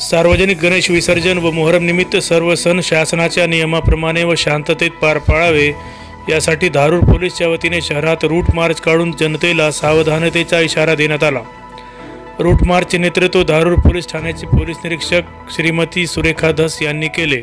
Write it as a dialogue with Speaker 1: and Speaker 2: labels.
Speaker 1: सार्वजनिक गणेश विसर्जन व मोहरम निमित्त सर्व सण शासनाच्या नियमाप्रमाणे व शांततेत पार पाडावे यासाठी धारूर पोलीसच्या वतीने शहरात रूट मार्च काढून जनतेला सावधानतेचा इशारा देण्यात आला. रूट मार्चचे नेतृत्व धारूर पोलीस ठाण्याचे पोलीस निरीक्षक श्रीमती सुरेखा धस यांनी केले.